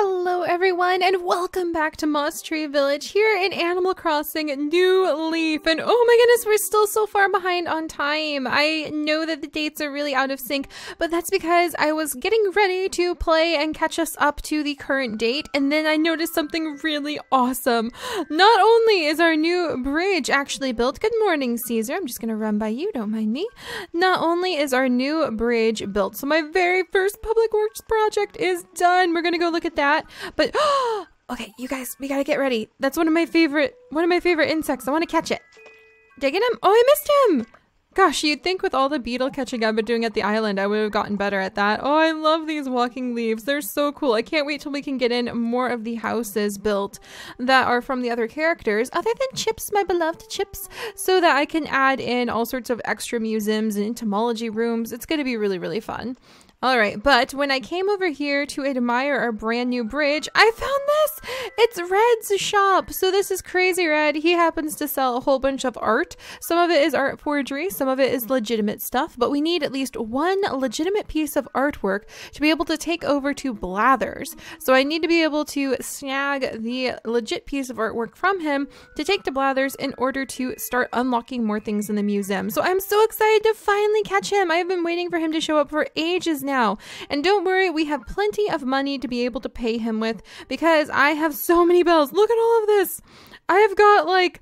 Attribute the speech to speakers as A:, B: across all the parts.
A: Hello everyone and welcome back to Moss Tree Village here in Animal Crossing New Leaf. And oh my goodness, we're still so far behind on time. I know that the dates are really out of sync, but that's because I was getting ready to play and catch us up to the current date. And then I noticed something really awesome. Not only is our new bridge actually built, good morning Caesar, I'm just gonna run by you, don't mind me. Not only is our new bridge built, so my very first public works project is done. We're gonna go look at that. But okay, you guys, we gotta get ready. That's one of my favorite one of my favorite insects. I want to catch it. Digging him? Oh, I missed him. Gosh, you'd think with all the beetle catching I've been doing at the island, I would have gotten better at that. Oh, I love these walking leaves. They're so cool. I can't wait till we can get in more of the houses built that are from the other characters, other than Chips, my beloved Chips, so that I can add in all sorts of extra museums and entomology rooms. It's going to be really, really fun. All right, but when I came over here to admire our brand new bridge, I found this. It's Redd's shop. So this is Crazy Redd. He happens to sell a whole bunch of art. Some of it is art forgery, some of it is legitimate stuff, but we need at least one legitimate piece of artwork to be able to take over to Blathers. So I need to be able to snag the legit piece of artwork from him to take to Blathers in order to start unlocking more things in the museum. So I'm so excited to finally catch him. I've been waiting for him to show up for ages now. And don't worry, we have plenty of money to be able to pay him with because I have so many bells. Look at all of this. I have got like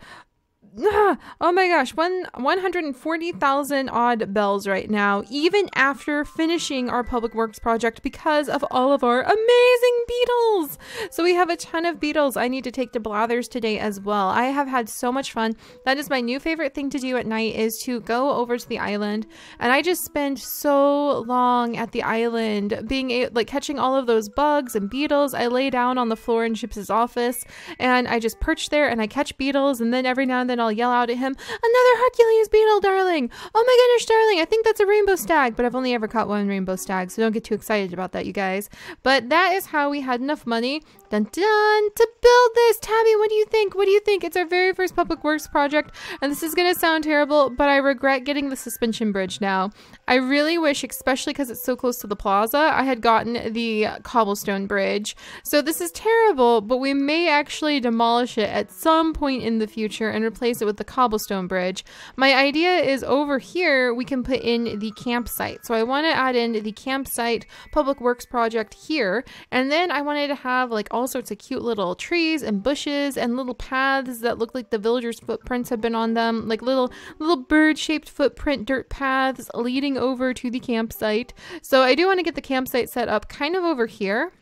A: oh my gosh, one 140,000 odd bells right now, even after finishing our public works project because of all of our amazing beetles. So we have a ton of beetles I need to take to Blathers today as well. I have had so much fun. That is my new favorite thing to do at night is to go over to the island and I just spend so long at the island being a, like catching all of those bugs and beetles. I lay down on the floor in Chips's office and I just perch there and I catch beetles and then every now and then I'll yell out at him, Another Hercules beetle, darling! Oh my goodness, darling, I think that's a rainbow stag, but I've only ever caught one rainbow stag, so don't get too excited about that, you guys. But that is how we had enough money, dun dun, to build this. Tabby, what do you think? What do you think? It's our very first public works project, and this is gonna sound terrible, but I regret getting the suspension bridge now. I really wish, especially because it's so close to the plaza, I had gotten the cobblestone bridge. So this is terrible, but we may actually demolish it at some point in the future and replace it with the cobblestone bridge. My idea is over here, we can put in the campsite. So I want to add in the campsite public works project here. And then I wanted to have like all sorts of cute little trees and bushes and little paths that look like the villagers' footprints have been on them, like little, little bird shaped footprint dirt paths leading over to the campsite. So I do want to get the campsite set up kind of over here.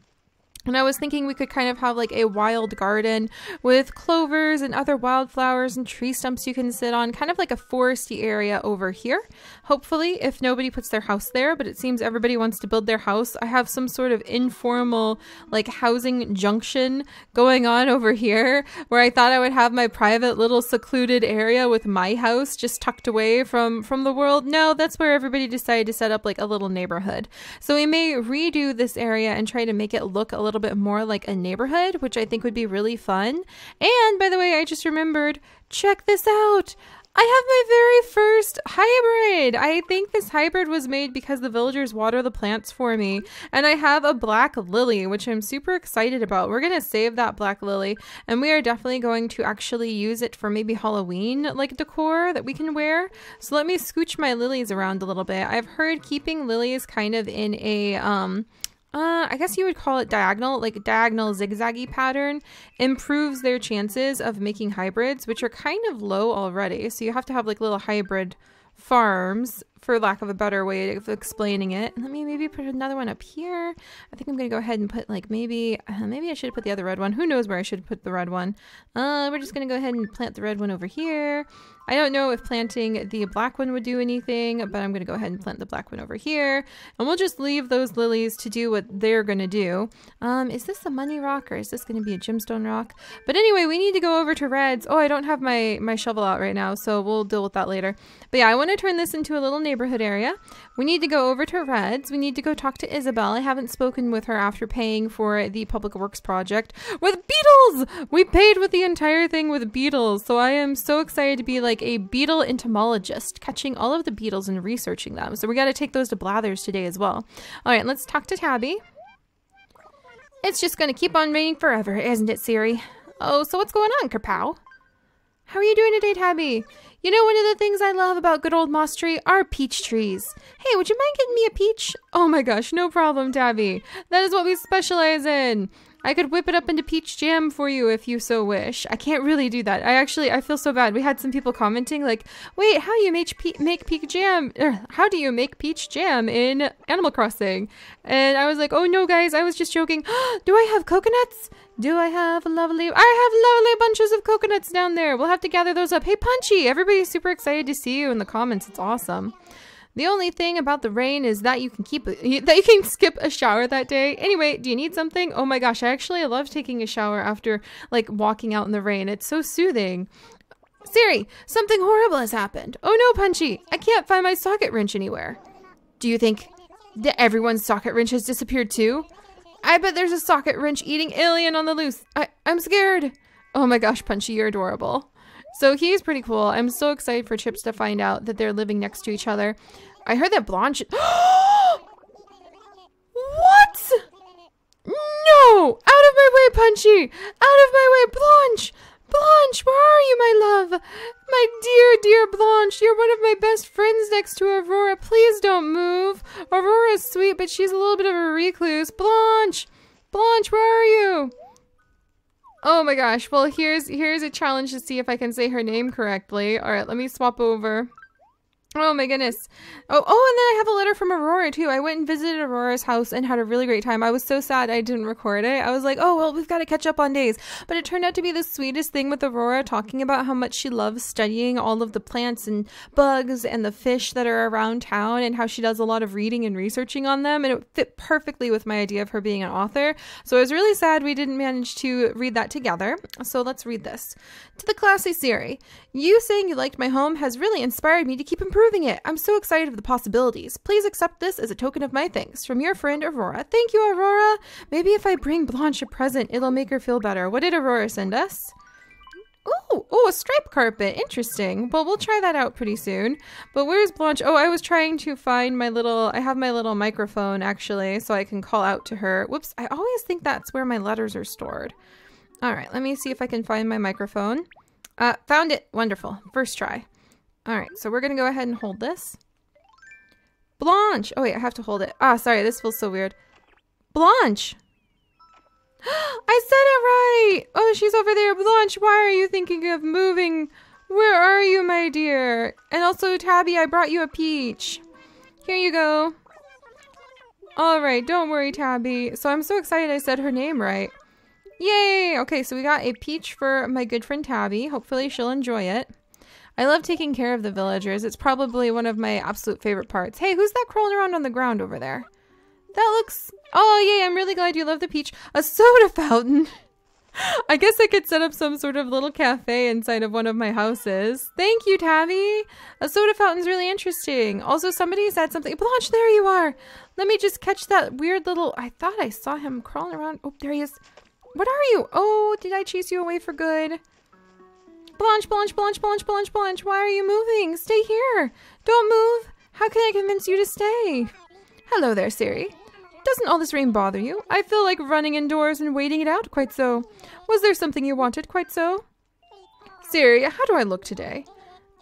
A: And I was thinking we could kind of have like a wild garden with clovers and other wildflowers and tree stumps you can sit on, kind of like a foresty area over here. Hopefully, if nobody puts their house there, but it seems everybody wants to build their house, I have some sort of informal like housing junction going on over here where I thought I would have my private little secluded area with my house just tucked away from from the world. No, that's where everybody decided to set up like a little neighborhood. So we may redo this area and try to make it look a little bit more like a neighborhood, which I think would be really fun. And by the way, I just remembered, check this out. I have my very first hybrid. I think this hybrid was made because the villagers water the plants for me. And I have a black lily, which I'm super excited about. We're going to save that black lily. And we are definitely going to actually use it for maybe Halloween like decor that we can wear. So let me scooch my lilies around a little bit. I've heard keeping lilies kind of in a, um, uh, I guess you would call it diagonal, like diagonal zigzaggy pattern, improves their chances of making hybrids, which are kind of low already. So you have to have like little hybrid farms for lack of a better way of explaining it. Let me maybe put another one up here. I think I'm going to go ahead and put like maybe, uh, maybe I should put the other red one. Who knows where I should put the red one. Uh, we're just going to go ahead and plant the red one over here. I don't know if planting the black one would do anything, but I'm going to go ahead and plant the black one over here. And we'll just leave those lilies to do what they're going to do. Um, is this a money rock or is this going to be a gemstone rock? But anyway, we need to go over to reds. Oh, I don't have my, my shovel out right now, so we'll deal with that later. But yeah, I want to turn this into a little neighborhood area. We need to go over to reds. We need to go talk to Isabelle. I haven't spoken with her after paying for the public works project with beetles. We paid with the entire thing with beetles. So I am so excited to be like, like a beetle entomologist, catching all of the beetles and researching them. So we got to take those to Blathers today as well. All right, let's talk to Tabby. It's just gonna keep on raining forever, isn't it, Seri? Oh, so what's going on, Kerpow? How are you doing today, Tabby? You know, one of the things I love about good old Moss Tree are peach trees. Hey, would you mind getting me a peach? Oh my gosh, no problem, Tabby. That is what we specialize in. I could whip it up into peach jam for you if you so wish. I can't really do that. I actually, I feel so bad. We had some people commenting like, wait, how you make, pe make peach jam? Er, how do you make peach jam in Animal Crossing? And I was like, oh no, guys, I was just joking. do I have coconuts? Do I have lovely? I have lovely bunches of coconuts down there. We'll have to gather those up. Hey, Punchy, everybody's super excited to see you in the comments. It's awesome. The only thing about the rain is that you can keep that you can skip a shower that day. Anyway, do you need something? Oh my gosh, I actually love taking a shower after like walking out in the rain. It's so soothing. Seri, something horrible has happened. Oh no, Punchy, I can't find my socket wrench anywhere. Do you think that everyone's socket wrench has disappeared too? I bet there's a socket wrench eating alien on the loose. I, I'm scared. Oh my gosh, Punchy, you're adorable. So he's pretty cool. I'm so excited for Chips to find out that they're living next to each other. I heard that Blanche. what? No! Out of my way, Punchy! Out of my way, Blanche! Blanche, where are you, my love? My dear, dear Blanche, you're one of my best friends next to Aurora. Please don't move. Aurora's sweet, but she's a little bit of a recluse. Blanche! Blanche, where are you? Oh my gosh. Well, here's here's a challenge to see if I can say her name correctly. All right, let me swap over. Oh my goodness. Oh, oh, from Aurora too. I went and visited Aurora's house and had a really great time. I was so sad I didn't record it. I was like, oh, well, we've got to catch up on days. But it turned out to be the sweetest thing with Aurora talking about how much she loves studying all of the plants and bugs and the fish that are around town and how she does a lot of reading and researching on them. And it fit perfectly with my idea of her being an author. So I was really sad we didn't manage to read that together. So let's read this. To the classy Seri, you saying you liked my home has really inspired me to keep improving it. I'm so excited of the possibilities. Please accept this as a token of my thanks. From your friend Aurora. Thank you, Aurora. Maybe if I bring Blanche a present, it'll make her feel better. What did Aurora send us? Oh, oh, a stripe carpet. Interesting. Well, we'll try that out pretty soon. But where's Blanche? Oh, I was trying to find my little, I have my little microphone actually, so I can call out to her. Whoops, I always think that's where my letters are stored. All right, let me see if I can find my microphone. Uh, found it. Wonderful. First try. All right, so we're going to go ahead and hold this. Blanche! Oh, wait, I have to hold it. Ah, sorry, this feels so weird. Blanche! I said it right! Oh, she's over there. Blanche, why are you thinking of moving? Where are you, my dear? And also, Tabby, I brought you a peach. Here you go. All right, don't worry, Tabby. So I'm so excited I said her name right. Yay! Okay, so we got a peach for my good friend Tabby. Hopefully she'll enjoy it. I love taking care of the villagers. It's probably one of my absolute favorite parts. Hey, who's that crawling around on the ground over there? That looks... Oh, yay, I'm really glad you love the peach. A soda fountain! I guess I could set up some sort of little cafe inside of one of my houses. Thank you, Tabby. A soda fountain's really interesting. Also, somebody said something. Blanche, there you are. Let me just catch that weird little... I thought I saw him crawling around. Oh, there he is. What are you? Oh, did I chase you away for good? Blanche, Blanche, Blanche, Blanche, Blanche, Blanche, why are you moving? Stay here. Don't move. How can I convince you to stay? Hello there, Seri. Doesn't all this rain bother you? I feel like running indoors and waiting it out, quite so. Was there something you wanted, quite so? Seri, how do I look today?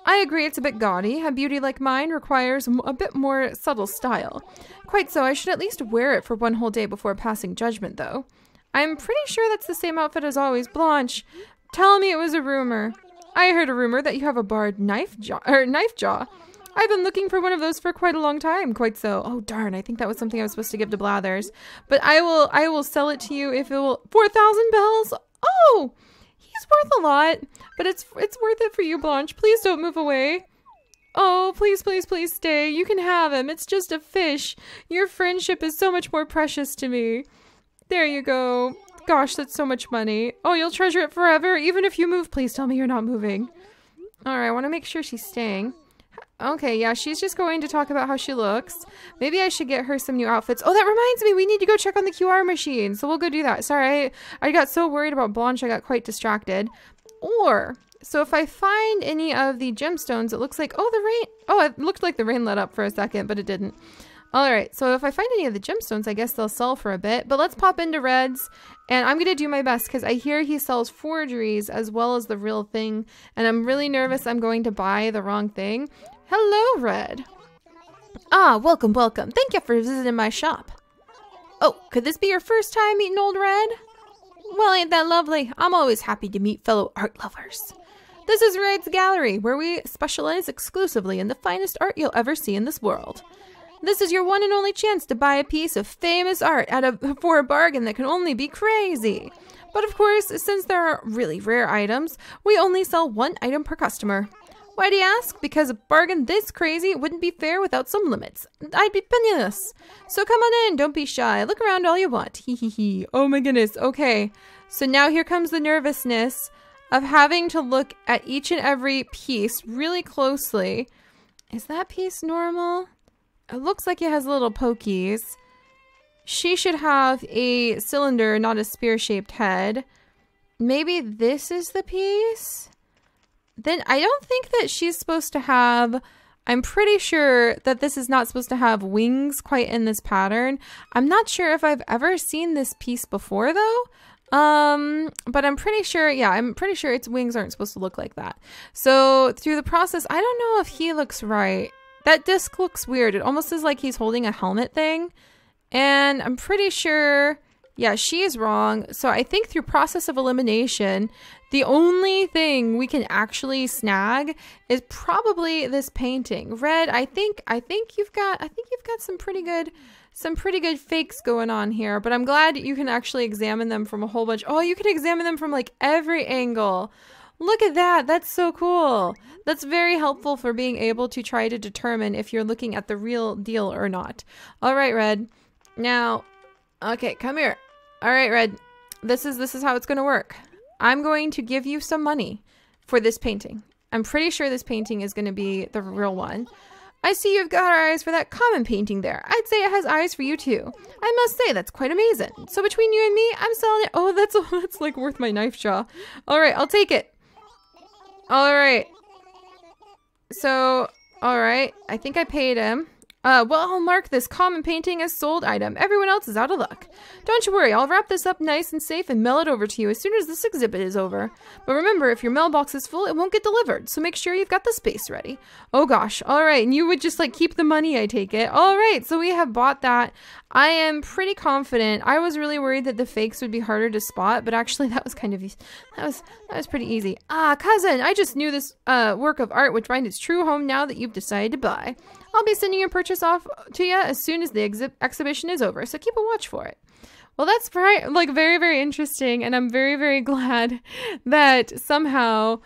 A: I agree it's a bit gaudy. A beauty like mine requires a bit more subtle style. Quite so, I should at least wear it for one whole day before passing judgment, though. I'm pretty sure that's the same outfit as always. Blanche, Tell me it was a rumor. I heard a rumor that you have a barred knife jaw or knife jaw. I've been looking for one of those for quite a long time, quite so. Oh darn, I think that was something I was supposed to give to Blathers. But I will I will sell it to you if it will four thousand bells. Oh he's worth a lot. But it's it's worth it for you, Blanche. Please don't move away. Oh, please, please, please stay. You can have him. It's just a fish. Your friendship is so much more precious to me. There you go. Gosh, that's so much money. Oh, you'll treasure it forever? Even if you move, please tell me you're not moving. Alright, I want to make sure she's staying. Okay, yeah, she's just going to talk about how she looks. Maybe I should get her some new outfits. Oh, that reminds me, we need to go check on the QR machine. So we'll go do that. Sorry, I, I got so worried about Blanche, I got quite distracted. Or, so if I find any of the gemstones, it looks like, oh, the rain, oh, it looked like the rain let up for a second, but it didn't. All right, so if I find any of the gemstones, I guess they'll sell for a bit. But let's pop into Redd's, and I'm gonna do my best because I hear he sells forgeries as well as the real thing, and I'm really nervous I'm going to buy the wrong thing. Hello, Redd. Ah, welcome, welcome. Thank you for visiting my shop. Oh, could this be your first time meeting Old Redd? Well, ain't that lovely? I'm always happy to meet fellow art lovers. This is Redd's Gallery, where we specialize exclusively in the finest art you'll ever see in this world. This is your one and only chance to buy a piece of famous art at a for a bargain that can only be crazy. But of course, since there are really rare items, we only sell one item per customer. Why do you ask? Because a bargain this crazy wouldn't be fair without some limits. I'd be penniless. So come on in, don't be shy. Look around all you want. Hee hee hee. Oh my goodness. Okay. So now here comes the nervousness of having to look at each and every piece really closely. Is that piece normal? It looks like it has little pokies. She should have a cylinder, not a spear-shaped head. Maybe this is the piece? Then I don't think that she's supposed to have... I'm pretty sure that this is not supposed to have wings quite in this pattern. I'm not sure if I've ever seen this piece before though. Um, but I'm pretty sure, yeah, I'm pretty sure its wings aren't supposed to look like that. So through the process, I don't know if he looks right. That disc looks weird. It almost is like he's holding a helmet thing. And I'm pretty sure, yeah, she is wrong. So I think through process of elimination, the only thing we can actually snag is probably this painting. Redd, I think, I think you've got, I think you've got some pretty good, some pretty good fakes going on here, but I'm glad you can actually examine them from a whole bunch. Oh, you can examine them from like every angle. Look at that. That's so cool. That's very helpful for being able to try to determine if you're looking at the real deal or not. All right, Redd. Now, okay, come here. All right, Redd. This is this is how it's going to work. I'm going to give you some money for this painting. I'm pretty sure this painting is going to be the real one. I see you've got eyes for that common painting there. I'd say it has eyes for you too. I must say that's quite amazing. So between you and me, I'm selling it. Oh, that's that's like worth my knife jaw. All right, I'll take it. All right. So, all right. I think I paid him. Uh, well, I'll mark this common painting as sold item. Everyone else is out of luck. Don't you worry, I'll wrap this up nice and safe and mail it over to you as soon as this exhibit is over. But remember, if your mailbox is full, it won't get delivered, so make sure you've got the space ready. Oh gosh, alright, and you would just like keep the money, I take it. Alright, so we have bought that. I am pretty confident. I was really worried that the fakes would be harder to spot, but actually that was kind of, that was, that was pretty easy. Ah, cousin, I just knew this uh, work of art would find its true home now that you've decided to buy. I'll be sending your purchase off to you as soon as the exhi exhibition is over, so keep a watch for it. Well, that's very, like very, very interesting, and I'm very, very glad that somehow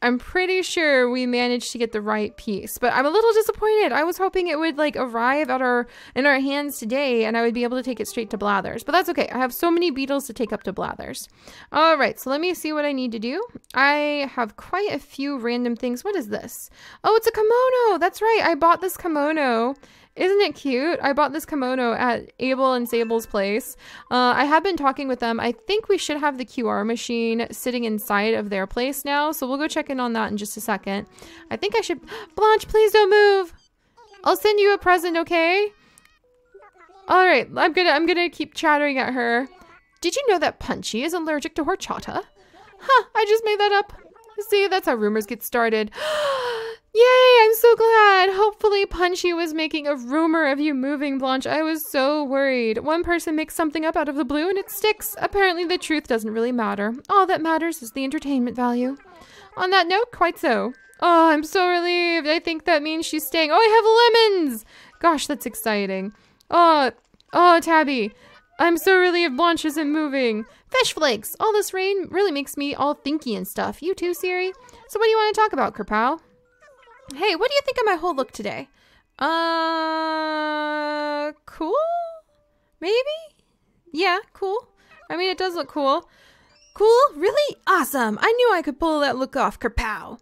A: I'm pretty sure we managed to get the right piece, but I'm a little disappointed. I was hoping it would like arrive at our in our hands today and I would be able to take it straight to Blathers. But that's okay. I have so many beetles to take up to Blathers. All right, so let me see what I need to do. I have quite a few random things. What is this? Oh, it's a kimono. That's right. I bought this kimono isn't it cute? I bought this kimono at Abel and Sable's place. Uh, I have been talking with them. I think we should have the QR machine sitting inside of their place now, so we'll go check in on that in just a second. I think I should... Blanche, please don't move! I'll send you a present, okay? Alright, I'm gonna I'm gonna keep chattering at her. Did you know that Punchy is allergic to horchata? Huh, I just made that up. See, that's how rumors get started. Yay, I'm so glad. Hopefully Punchy was making a rumor of you moving, Blanche. I was so worried. One person makes something up out of the blue and it sticks. Apparently the truth doesn't really matter. All that matters is the entertainment value. On that note, quite so. Oh, I'm so relieved. I think that means she's staying. Oh, I have lemons! Gosh, that's exciting. Oh, oh, Tabby. I'm so relieved Blanche isn't moving. Fish flakes! All this rain really makes me all thinky and stuff. You too, Seri? So what do you want to talk about, Kerpow? Hey, what do you think of my whole look today? Uh, cool? Maybe? Yeah, cool. I mean, it does look cool. Cool? Really? Awesome. I knew I could pull that look off, Kerpow.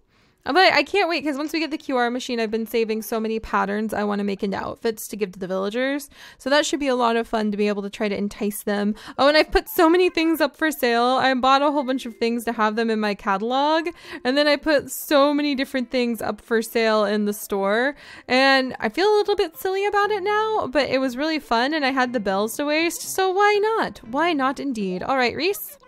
A: Uh, but I can't wait because once we get the QR machine, I've been saving so many patterns I want to make into outfits to give to the villagers. So that should be a lot of fun to be able to try to entice them. Oh, and I've put so many things up for sale. I bought a whole bunch of things to have them in my catalog. And then I put so many different things up for sale in the store. And I feel a little bit silly about it now, but it was really fun and I had the bells to waste. So why not? Why not indeed? All right, Reese.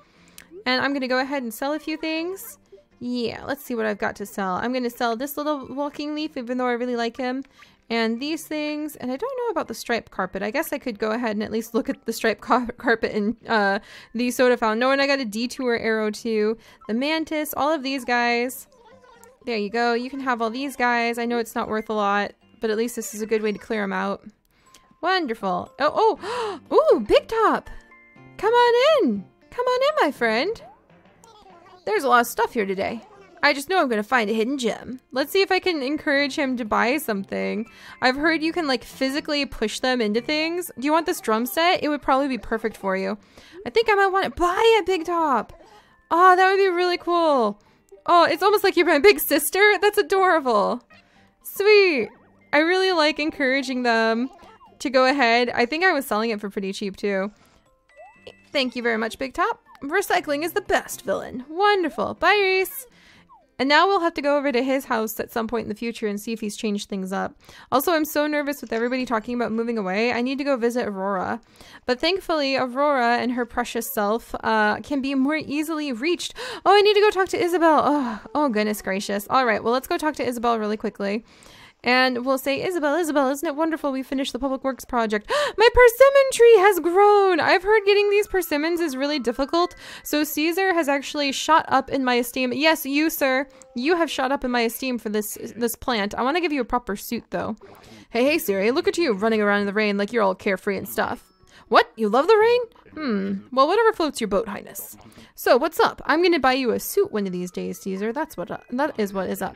A: And I'm going to go ahead and sell a few things. Yeah, let's see what I've got to sell. I'm going to sell this little walking leaf, even though I really like him. And these things, and I don't know about the striped carpet. I guess I could go ahead and at least look at the striped car carpet and uh, the soda fountain. No, and I got a detour arrow too. The mantis, all of these guys. There you go. You can have all these guys. I know it's not worth a lot, but at least this is a good way to clear them out. Wonderful. Oh, oh, ooh, Big Top. Come on in. Come on in, my friend. There's a lot of stuff here today. I just know I'm to find a hidden gem. Let's see if I can encourage him to buy something. I've heard you can like physically push them into things. Do you want this drum set? It would probably be perfect for you. I think I might want to buy it, Big Top. Oh, that would be really cool. Oh, it's almost like you're my big sister. That's adorable. Sweet. I really like encouraging them to go ahead. I think I was selling it for pretty cheap too. Thank you very much, Big Top. Recycling is the best villain. Wonderful. Bye, Reese. And now we'll have to go over to his house at some point in the future and see if he's changed things up. Also, I'm so nervous with everybody talking about moving away. I need to go visit Aurora. But thankfully, Aurora and her precious self uh, can be more easily reached. Oh, I need to go talk to Isabelle. Oh, oh goodness gracious. All right, well, let's go talk to Isabelle really quickly. And we'll say, Isabelle, Isabelle, isn't it wonderful we finished the public works project? My persimmon tree has grown! I've heard getting these persimmons is really difficult, so Caesar has actually shot up in my esteem. Yes, you, sir, you have shot up in my esteem for this this plant. I want to give you a proper suit, though. Hey, hey, Seri, look at you running around in the rain like you're all carefree and stuff. What? You love the rain? Hmm. Well, whatever floats your boat, Highness. So, what's up? I'm going to buy you a suit one of these days, Caesar. That's what uh, that is what is up.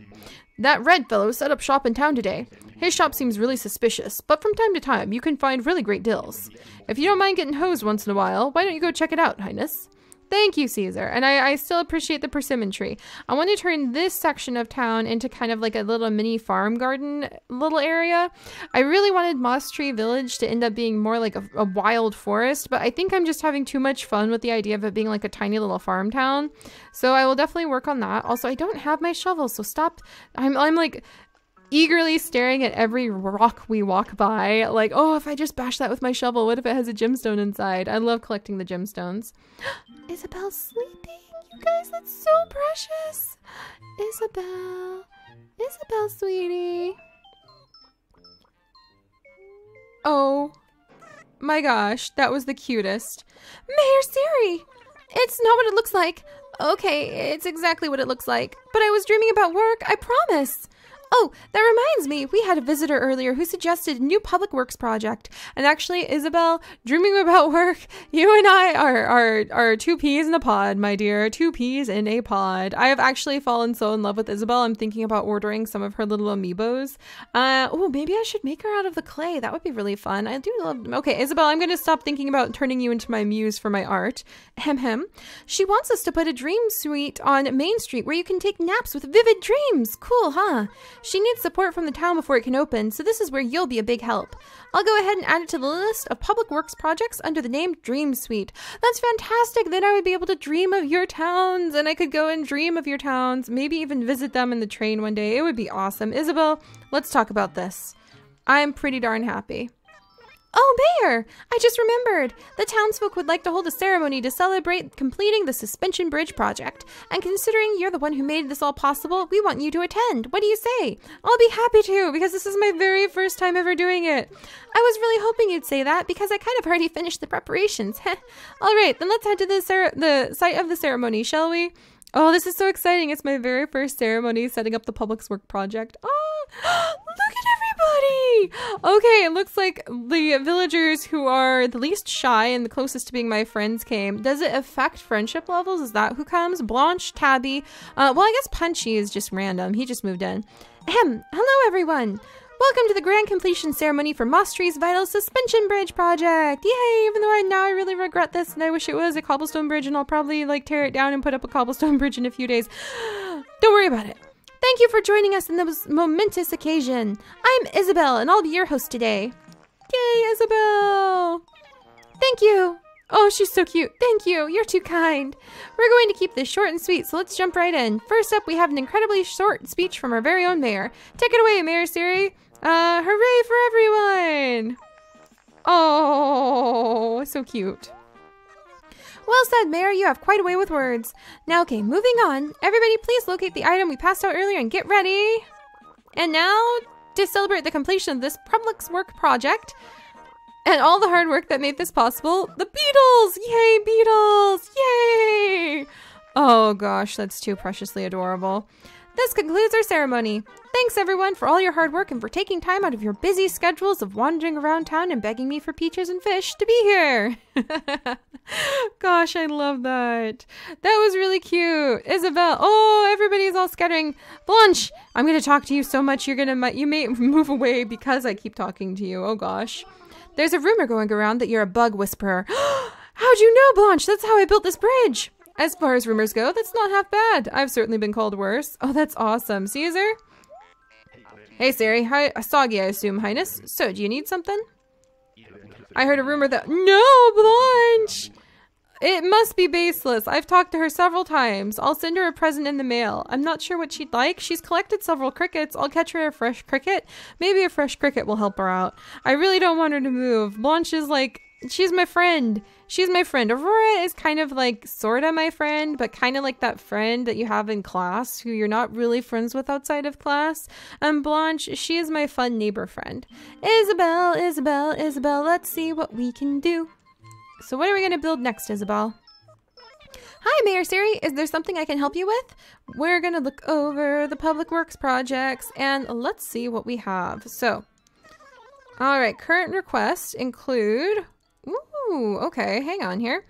A: That red fellow set up shop in town today. His shop seems really suspicious, but from time to time you can find really great deals. If you don't mind getting hosed once in a while, why don't you go check it out, Highness? Thank you, Caesar. And I, I still appreciate the persimmon tree. I want to turn this section of town into kind of like a little mini farm garden little area. I really wanted Moss Tree Village to end up being more like a, a wild forest, but I think I'm just having too much fun with the idea of it being like a tiny little farm town. So I will definitely work on that. Also, I don't have my shovel, so stop. I'm, I'm like eagerly staring at every rock we walk by. Like, oh, if I just bash that with my shovel, what if it has a gemstone inside? I love collecting the gemstones. Isabelle's sleeping. You guys, that's so precious. Isabelle. Isabelle, sweetie. Oh my gosh, that was the cutest. Mayor Seri! It's not what it looks like. Okay, it's exactly what it looks like. But I was dreaming about work, I promise. Oh, that reminds me, we had a visitor earlier who suggested a new public works project. And actually, Isabelle, dreaming about work, you and I are, are, are two peas in a pod, my dear. Two peas in a pod. I have actually fallen so in love with Isabelle. I'm thinking about ordering some of her little amiibos. Uh, oh, maybe I should make her out of the clay. That would be really fun. I do love them. Okay, Isabelle, I'm going to stop thinking about turning you into my muse for my art. Hem hem. She wants us to put a dream suite on Main Street where you can take naps with vivid dreams. Cool, huh? She needs support from the town before it can open, so this is where you'll be a big help. I'll go ahead and add it to the list of public works projects under the name Dream Suite. That's fantastic. Then I would be able to dream of your towns, and I could go and dream of your towns, maybe even visit them in the train one day. It would be awesome. Isabelle, let's talk about this. I'm pretty darn happy. Oh, Mayor! I just remembered! The townsfolk would like to hold a ceremony to celebrate completing the Suspension Bridge project. And considering you're the one who made this all possible, we want you to attend. What do you say? I'll be happy to, because this is my very first time ever doing it. I was really hoping you'd say that, because I kind of already finished the preparations. all right, then let's head to the, the site of the ceremony, shall we? Oh, this is so exciting. It's my very first ceremony setting up the Public Work project. Oh, look at everybody. Okay, it looks like the villagers who are the least shy and the closest to being my friends came. Does it affect friendship levels? Is that who comes? Blanche, Tabby. Uh, well, I guess Punchy is just random. He just moved in. Ahem. Hello, everyone. Welcome to the grand completion ceremony for Moss Tree's Vital Suspension Bridge project! Yay! Even though I now I really regret this and I wish it was a cobblestone bridge and I'll probably like tear it down and put up a cobblestone bridge in a few days. Don't worry about it. Thank you for joining us in this momentous occasion. I'm Isabelle, and I'll be your host today. Yay, Isabelle! Thank you. Oh, she's so cute. Thank you. You're too kind. We're going to keep this short and sweet, so let's jump right in. First up, we have an incredibly short speech from our very own mayor. Take it away, Mayor Seri. Uh, hooray for everyone! Oh, so cute. Well said, Mayor. You have quite a way with words. Now, okay, moving on. Everybody, please locate the item we passed out earlier and get ready. And now, to celebrate the completion of this public work project and all the hard work that made this possible, the beetles! Yay, beetles! Yay! Oh gosh, that's too preciously adorable. This concludes our ceremony. Thanks everyone for all your hard work and for taking time out of your busy schedules of wandering around town and begging me for peaches and fish to be here. Gosh, I love that. That was really cute. Isabelle. Oh, everybody's all scattering. Blanche, I'm going to talk to you so much you're going to you may move away because I keep talking to you. Oh gosh. There's a rumor going around that you're a bug whisperer. How'd you know, Blanche? That's how I built this bridge. As far as rumors go, that's not half bad. I've certainly been called worse. Oh, that's awesome. Caesar? Hey, Seri. Hi, Soggy, I assume, Highness. So, do you need something? I heard a rumor that- No, Blanche! It must be baseless. I've talked to her several times. I'll send her a present in the mail. I'm not sure what she'd like. She's collected several crickets. I'll catch her a fresh cricket. Maybe a fresh cricket will help her out. I really don't want her to move. Blanche is like, she's my friend. She's my friend. Aurora is kind of like, sort of my friend, but kind of like that friend that you have in class who you're not really friends with outside of class. And Blanche, she is my fun neighbor friend. Isabelle, Isabelle, Isabelle, let's see what we can do. So what are we going to build next, Isabelle? Hi, Mayor Seri. Is there something I can help you with? We're going to look over the public works projects and let's see what we have. So, all right, current requests include Ooh, okay, hang on here.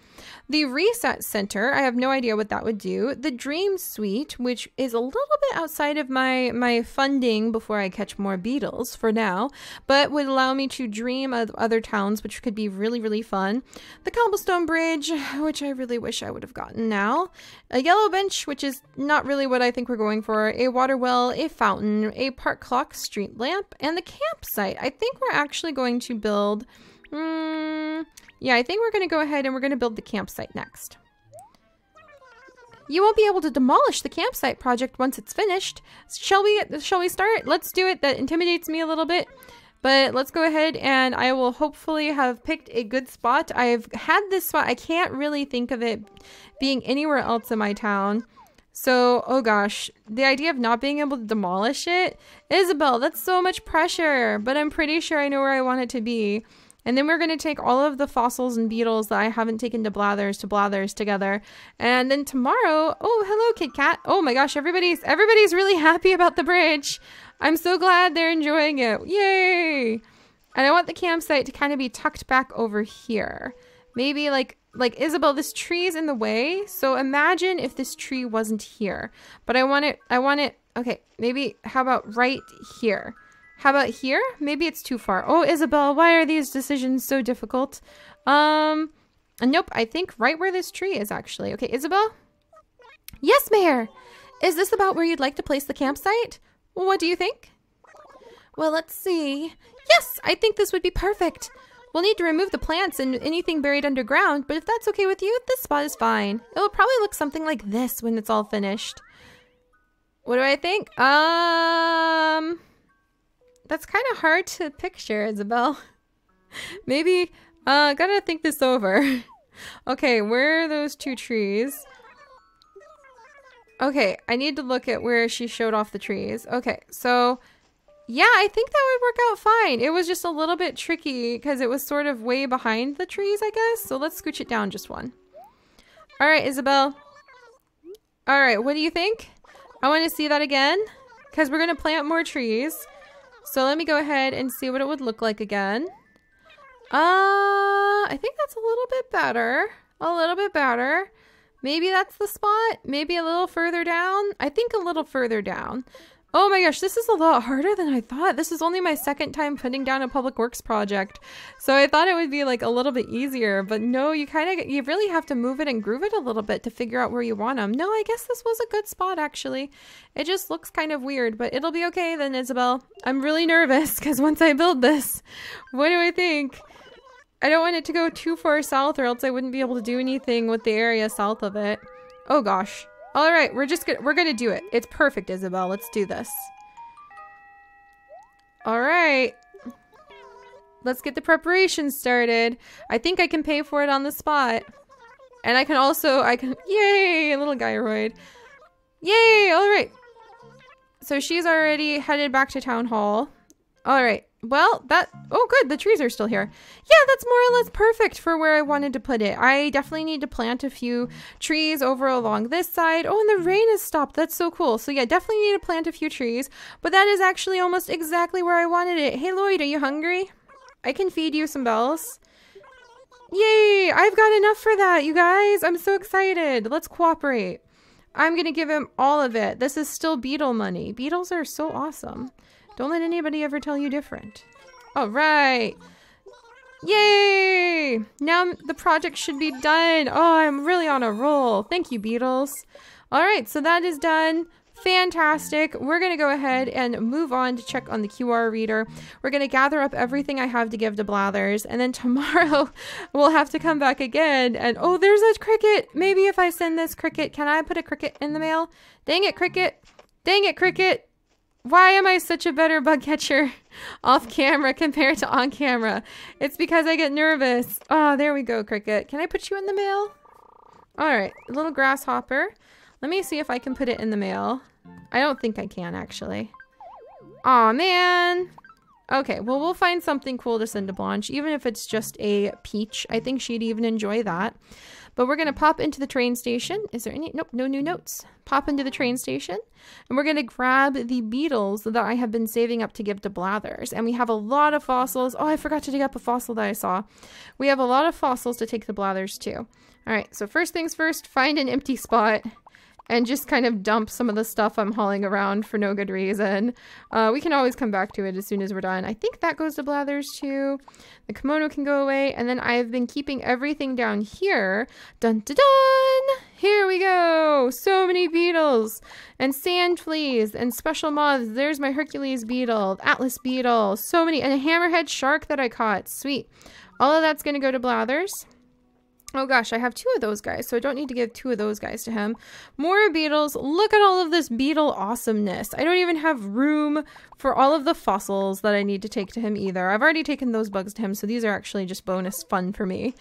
A: The Reset Center, I have no idea what that would do. The Dream Suite, which is a little bit outside of my, my funding before I catch more beetles for now, but would allow me to dream of other towns, which could be really, really fun. The Cobblestone Bridge, which I really wish I would have gotten now. A Yellow Bench, which is not really what I think we're going for. A water well, a fountain, a park clock street lamp, and the campsite. I think we're actually going to build... Hmm, yeah, I think we're going to go ahead and we're going to build the campsite next. You won't be able to demolish the campsite project once it's finished. Shall we shall we start? Let's do it. That intimidates me a little bit. But let's go ahead and I will hopefully have picked a good spot. I've had this spot. I can't really think of it being anywhere else in my town. So, oh gosh, the idea of not being able to demolish it. Isabelle, that's so much pressure. But I'm pretty sure I know where I want it to be. And then we're going to take all of the fossils and beetles that I haven't taken to Blathers to Blathers together. And then tomorrow, oh, hello, Kit Kat. Oh my gosh, everybody's everybody's really happy about the bridge. I'm so glad they're enjoying it. Yay! And I want the campsite to kind of be tucked back over here. Maybe like like Isabelle, this tree is in the way. So imagine if this tree wasn't here. But I want it I want it okay, maybe how about right here? How about here? Maybe it's too far. Oh, Isabelle, why are these decisions so difficult? Um, nope, I think right where this tree is actually. Okay, Isabelle? Yes, Mayor. Is this about where you'd like to place the campsite? What do you think? Well, let's see. Yes, I think this would be perfect. We'll need to remove the plants and anything buried underground, but if that's okay with you, this spot is fine. It will probably look something like this when it's all finished. What do I think? Um... That's kind of hard to picture, Isabelle. Maybe, uh, gotta think this over. okay, where are those two trees? Okay, I need to look at where she showed off the trees. Okay, so yeah, I think that would work out fine. It was just a little bit tricky because it was sort of way behind the trees, I guess. So let's scooch it down just one. All right, Isabelle. All right, what do you think? I want to see that again because we're going to plant more trees. So let me go ahead and see what it would look like again. Uh, I think that's a little bit better. A little bit better. Maybe that's the spot. Maybe a little further down. I think a little further down. Oh my gosh, this is a lot harder than I thought. This is only my second time putting down a public works project. So I thought it would be like a little bit easier, but no, you kind of, you really have to move it and groove it a little bit to figure out where you want them. No, I guess this was a good spot actually. It just looks kind of weird, but it'll be okay then, Isabelle. I'm really nervous because once I build this, what do I think? I don't want it to go too far south or else I wouldn't be able to do anything with the area south of it. Oh gosh. All right, we're just gonna we're gonna do it. It's perfect, Isabelle. Let's do this. All right. Let's get the preparation started. I think I can pay for it on the spot. And I can also, I can, yay, a little gyroid. Yay, all right. So she's already headed back to town hall. All right. Well, that, oh good, the trees are still here. Yeah, that's more or less perfect for where I wanted to put it. I definitely need to plant a few trees over along this side. Oh, and the rain has stopped. That's so cool. So yeah, definitely need to plant a few trees, but that is actually almost exactly where I wanted it. Hey Lloyd, are you hungry? I can feed you some bells. Yay, I've got enough for that, you guys. I'm so excited. Let's cooperate. I'm going to give him all of it. This is still beetle money. Beetles are so awesome. Don't let anybody ever tell you different. All right. Yay! Now the project should be done. Oh, I'm really on a roll. Thank you, Beetles. All right, so that is done. Fantastic. We're going to go ahead and move on to check on the QR reader. We're going to gather up everything I have to give to Blathers. And then tomorrow we'll have to come back again. And oh, there's a cricket. Maybe if I send this cricket, can I put a cricket in the mail? Dang it, cricket. Dang it, cricket. Why am I such a better bug catcher off camera compared to on camera? It's because I get nervous. Oh, there we go, Cricket. Can I put you in the mail? All right, little grasshopper. Let me see if I can put it in the mail. I don't think I can, actually. Aw, man. Okay, well, we'll find something cool to send to Blanche, even if it's just a peach. I think she'd even enjoy that. But we're going to pop into the train station. Is there any? Nope, no new notes. Pop into the train station. And we're going to grab the beetles that I have been saving up to give to Blathers. And we have a lot of fossils. Oh, I forgot to dig up a fossil that I saw. We have a lot of fossils to take to Blathers too. All right, so first things first, find an empty spot and just kind of dump some of the stuff I'm hauling around for no good reason. Uh, we can always come back to it as soon as we're done. I think that goes to Blathers too. The kimono can go away. And then I've been keeping everything down here. Dun dun dun! Here we go! So many beetles! And sand fleas and special moths. There's my Hercules beetle, Atlas beetle. So many. And a hammerhead shark that I caught. Sweet. All of that's going to go to Blathers. Oh gosh, I have two of those guys, so I don't need to give two of those guys to him. More beetles. Look at all of this beetle awesomeness. I don't even have room for all of the fossils that I need to take to him either. I've already taken those bugs to him, so these are actually just bonus fun for me.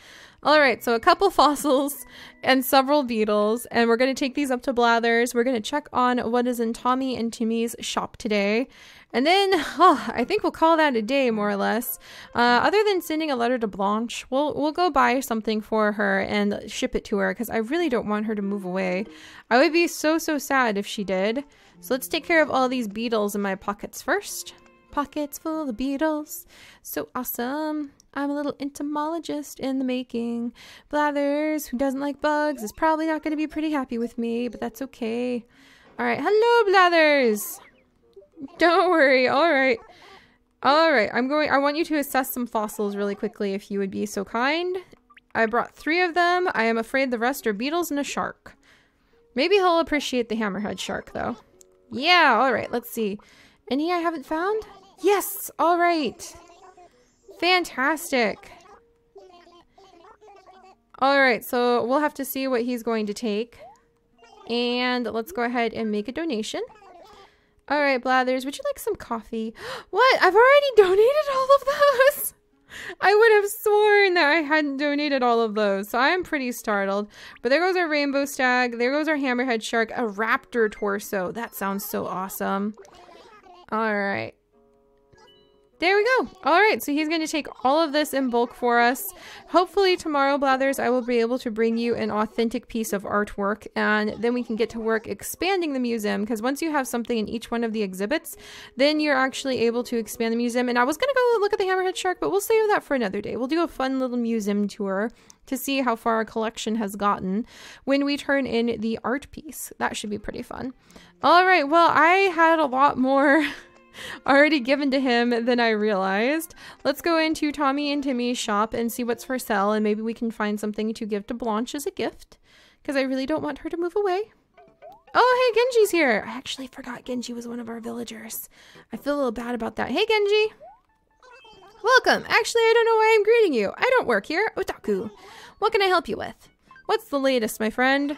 A: Alright, so a couple fossils and several beetles, and we're going to take these up to Blathers. We're going to check on what is in Tommy and Timmy's shop today. And then, oh, I think we'll call that a day, more or less. Uh, other than sending a letter to Blanche, we'll we'll go buy something for her and ship it to her because I really don't want her to move away. I would be so so sad if she did. So let's take care of all these beetles in my pockets first. Pockets full of beetles, so awesome. I'm a little entomologist in the making. Blathers, who doesn't like bugs, is probably not going to be pretty happy with me, but that's okay. All right, hello, Blathers. Don't worry. All right. All right. I'm going. I want you to assess some fossils really quickly, if you would be so kind. I brought three of them. I am afraid the rest are beetles and a shark. Maybe he'll appreciate the hammerhead shark, though. Yeah. All right. Let's see. Any I haven't found? Yes. All right. Fantastic. All right. So we'll have to see what he's going to take. And let's go ahead and make a donation. All right, Blathers, would you like some coffee? What? I've already donated all of those? I would have sworn that I hadn't donated all of those, so I'm pretty startled. But there goes our rainbow stag. There goes our hammerhead shark. A raptor torso. That sounds so awesome. All right. There we go. All right, so he's going to take all of this in bulk for us. Hopefully tomorrow, Blathers, I will be able to bring you an authentic piece of artwork, and then we can get to work expanding the museum, because once you have something in each one of the exhibits, then you're actually able to expand the museum. And I was going to go look at the Hammerhead Shark, but we'll save that for another day. We'll do a fun little museum tour to see how far our collection has gotten when we turn in the art piece. That should be pretty fun. All right, well, I had a lot more... already given to him than I realized. Let's go into Tommy and Timmy's shop and see what's for sale and maybe we can find something to give to Blanche as a gift because I really don't want her to move away. Oh, hey, Genji's here. I actually forgot Genji was one of our villagers. I feel a little bad about that. Hey, Genji. Welcome. Actually, I don't know why I'm greeting you. I don't work here. Otaku. What can I help you with? What's the latest, my friend?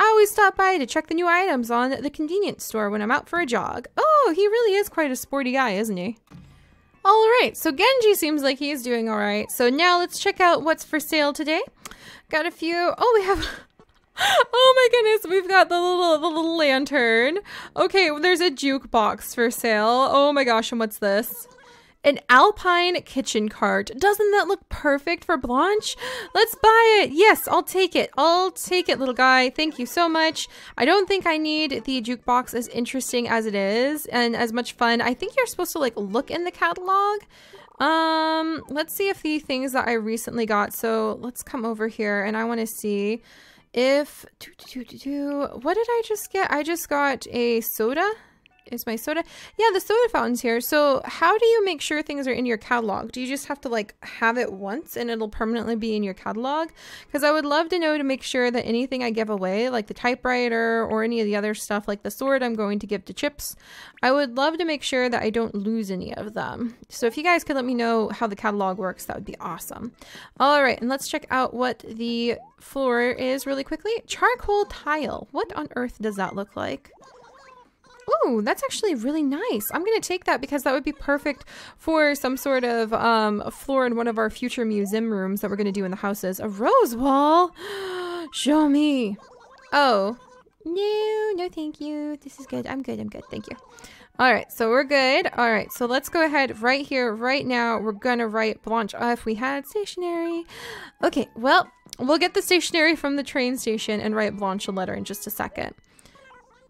A: I always stop by to check the new items on the convenience store when I'm out for a jog. Oh, he really is quite a sporty guy, isn't he? All right, so Genji seems like he's doing all right. So now let's check out what's for sale today. Got a few. Oh, we have. oh my goodness, we've got the little the little lantern. Okay, there's a jukebox for sale. Oh my gosh, and what's this? An Alpine kitchen cart. Doesn't that look perfect for Blanche? Let's buy it. Yes, I'll take it. I'll take it, little guy. Thank you so much. I don't think I need the jukebox as interesting as it is and as much fun. I think you're supposed to like look in the catalog. Um, let's see if the things that I recently got. So let's come over here and I want to see if what did I just get? I just got a soda is my soda? Yeah, the soda fountain's here. So how do you make sure things are in your catalog? Do you just have to like have it once and it'll permanently be in your catalog? Because I would love to know to make sure that anything I give away, like the typewriter or any of the other stuff, like the sword I'm going to give to Chips, I would love to make sure that I don't lose any of them. So if you guys could let me know how the catalog works, that would be awesome. All right, and let's check out what the floor is really quickly. Charcoal tile. What on earth does that look like? Ooh, that's actually really nice. I'm going to take that because that would be perfect for some sort of um, floor in one of our future museum rooms that we're going to do in the houses. A rose wall? Show me. Oh, no, no thank you. This is good. I'm good. I'm good. Thank you. All right, so we're good. All right, so let's go ahead right here, right now. We're to write Blanche. If we had stationery. Okay, well, we'll get the stationery from the train station and write Blanche a letter in just a second.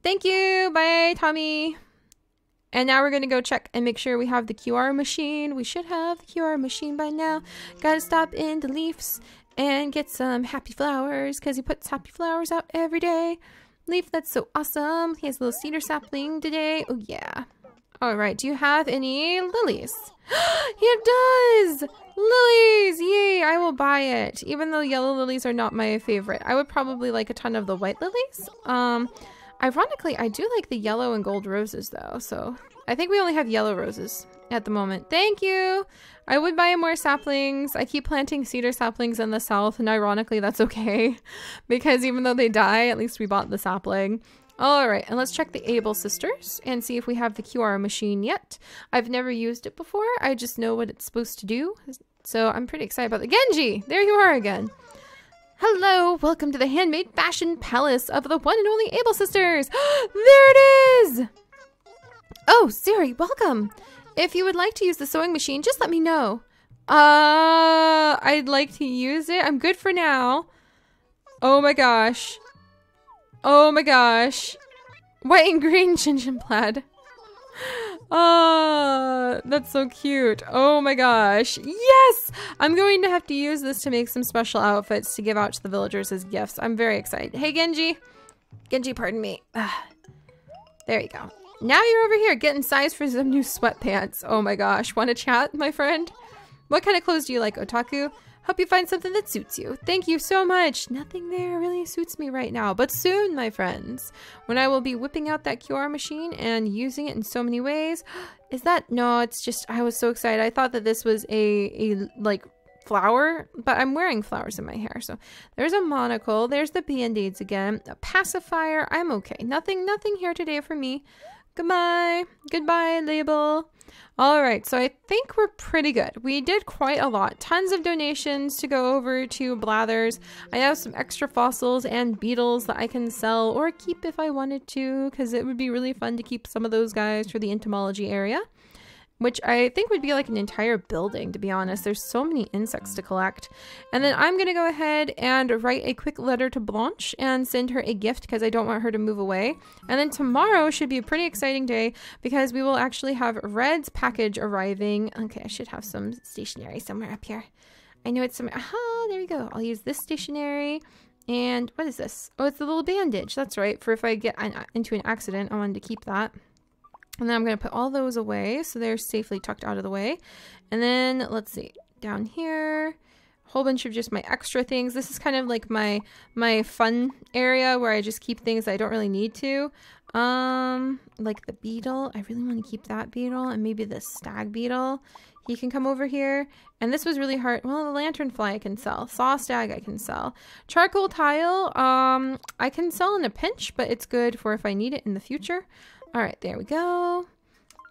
A: Thank you. Bye, Tommy. And now we're going to go check and make sure we have the QR machine. We should have the QR machine by now. Gotta stop in the Leif's and get some happy flowers because he puts happy flowers out every day. Leif, that's so awesome. He has a little cedar sapling today. Oh, yeah. All right. Do you have any lilies? it does! Lilies! Yay! I will buy it. Even though yellow lilies are not my favorite. I would probably like a ton of the white lilies. Um... Ironically, I do like the yellow and gold roses though, so I think we only have yellow roses at the moment. Thank you! I would buy more saplings. I keep planting cedar saplings in the south, and ironically, that's okay. because even though they die, at least we bought the sapling. Alright, and let's check the Able Sisters and see if we have the QR machine yet. I've never used it before. I just know what it's supposed to do. So I'm pretty excited about the Genji! There you are again. Hello, welcome to the handmade fashion palace of the one and only Able Sisters. there it is! Oh, Seri, welcome. If you would like to use the sewing machine, just let me know. Uh, I'd like to use it. I'm good for now. Oh my gosh. Oh my gosh. White and green Shin plaid. Oh, that's so cute. Oh my gosh. Yes! I'm going to have to use this to make some special outfits to give out to the villagers as gifts. I'm very excited. Hey, Genji. Genji, pardon me. Ah, there you go. Now you're over here getting size for some new sweatpants. Oh my gosh. Want to chat, my friend? What kind of clothes do you like, Otaku? Hope you find something that suits you. Thank you so much. Nothing there really suits me right now, but soon, my friends, when I will be whipping out that QR machine and using it in so many ways. Is that no, it's just I was so excited. I thought that this was a a like flower, but I'm wearing flowers in my hair. So there's a monocle, there's the band-aids again, a pacifier. I'm okay. Nothing nothing here today for me. Goodbye. Goodbye, label. All right, so I think we're pretty good. We did quite a lot. Tons of donations to go over to Blathers. I have some extra fossils and beetles that I can sell or keep if I wanted to, because it would be really fun to keep some of those guys for the entomology area. Which I think would be like an entire building, to be honest. There's so many insects to collect. And then I'm going to go ahead and write a quick letter to Blanche and send her a gift because I don't want her to move away. And then tomorrow should be a pretty exciting day because we will actually have Redd's package arriving. Okay, I should have some stationery somewhere up here. I know it's somewhere. Aha, there we go. I'll use this stationery. And what is this? Oh, it's a little bandage. That's right. For if I get an, into an accident, I wanted to keep that. And then I'm going to put all those away so they're safely tucked out of the way. And then let's see, down here, whole bunch of just my extra things. This is kind of like my my fun area where I just keep things I don't really need to. Um, like the beetle. I really want to keep that beetle and maybe the stag beetle. He can come over here. And this was really hard. Well, the lanternfly I can sell. Saw stag I can sell. Charcoal tile, um, I can sell in a pinch, but it's good for if I need it in the future. All right, there we go.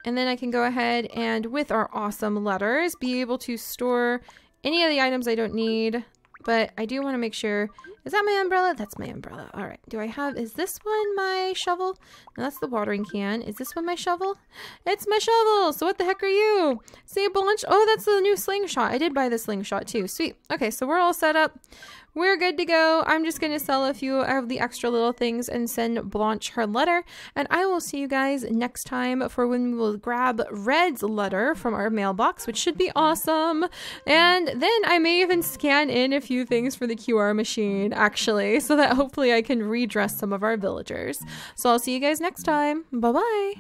A: And then I can go ahead and with our awesome letters, be able to store any of the items I don't need. But I do want to make sure, is that my umbrella? That's my umbrella. All right, do I have, is this one my shovel? No, that's the watering can. Is this one my shovel? It's my shovel. So what the heck are you? Say Blanche. Oh, that's the new slingshot. I did buy the slingshot too. Sweet. Okay, so we're all set up. We're good to go. I'm just going to sell a few of the extra little things and send Blanche her letter. And I will see you guys next time for when we will grab Redd's letter from our mailbox, which should be awesome. And then I may even scan in a few things for the QR machine, actually, so that hopefully I can redress some of our villagers. So I'll see you guys next time. Bye-bye.